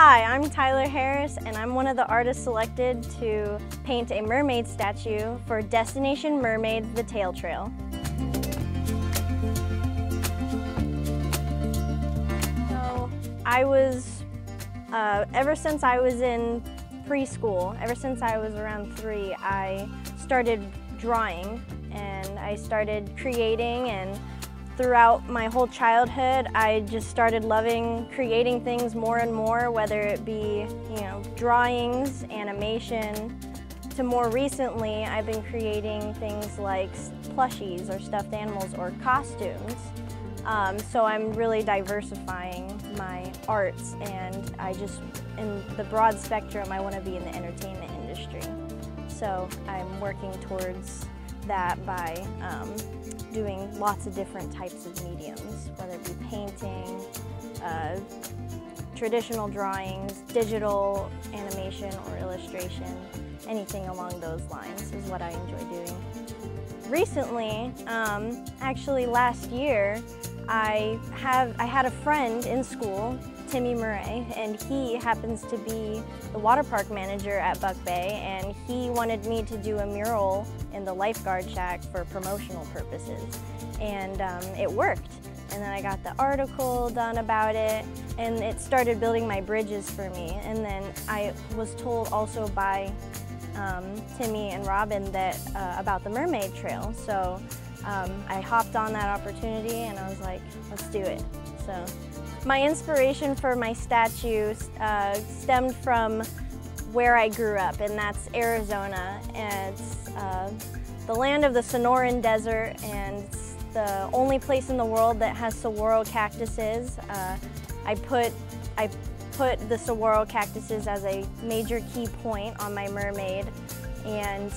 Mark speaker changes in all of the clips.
Speaker 1: Hi, I'm Tyler Harris and I'm one of the artists selected to paint a mermaid statue for Destination Mermaid The Tail Trail. So I was, uh, ever since I was in preschool, ever since I was around three, I started drawing and I started creating and throughout my whole childhood, I just started loving creating things more and more, whether it be, you know, drawings, animation, to more recently, I've been creating things like plushies or stuffed animals or costumes. Um, so I'm really diversifying my arts and I just, in the broad spectrum, I want to be in the entertainment industry. So I'm working towards that by um, doing lots of different types of mediums, whether it be painting, uh, traditional drawings, digital animation or illustration, anything along those lines is what I enjoy doing. Recently, um, actually last year, I have I had a friend in school, Timmy Murray, and he happens to be the water park manager at Buck Bay, and he wanted me to do a mural in the lifeguard shack for promotional purposes, and um, it worked. And then I got the article done about it, and it started building my bridges for me. And then I was told also by um, Timmy and Robin that uh, about the Mermaid Trail. So um, I hopped on that opportunity and I was like, let's do it. So my inspiration for my statue uh, stemmed from where I grew up, and that's Arizona. And it's uh, the land of the Sonoran Desert, and it's the only place in the world that has saguaro cactuses. Uh, I put I put the saguaro cactuses as a major key point on my mermaid, and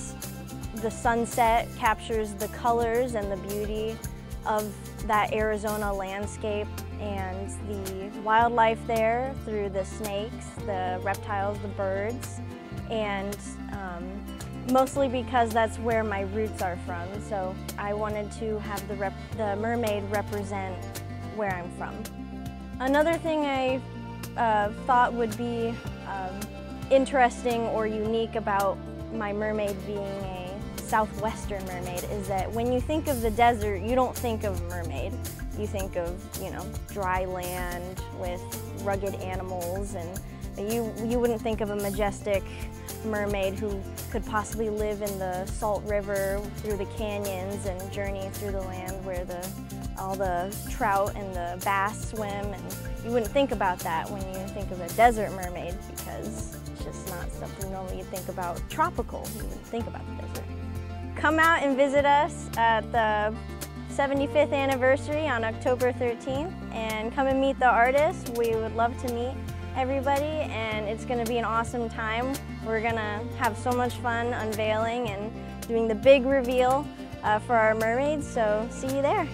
Speaker 1: the sunset captures the colors and the beauty of that Arizona landscape and the wildlife there through the snakes, the reptiles, the birds, and um, mostly because that's where my roots are from. So I wanted to have the, the mermaid represent where I'm from. Another thing I uh, thought would be um, interesting or unique about my mermaid being a southwestern mermaid is that when you think of the desert, you don't think of mermaid. You think of, you know, dry land with rugged animals and you, you wouldn't think of a majestic mermaid who could possibly live in the Salt River through the canyons and journey through the land where the, all the trout and the bass swim. And you wouldn't think about that when you think of a desert mermaid because it's just not something normally you think about tropical. You wouldn't think about the desert. Come out and visit us at the 75th anniversary on October 13th and come and meet the artists. We would love to meet everybody and it's going to be an awesome time. We're going to have so much fun unveiling and doing the big reveal uh, for our mermaids, so see you there.